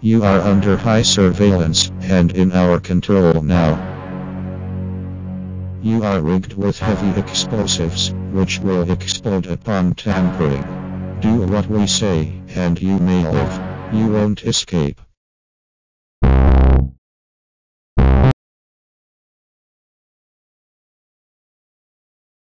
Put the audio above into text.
You are under high surveillance and in our control now. You are rigged with heavy explosives, which will explode upon tampering. Do what we say, and you may live. You won't escape.